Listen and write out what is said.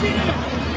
Beat it.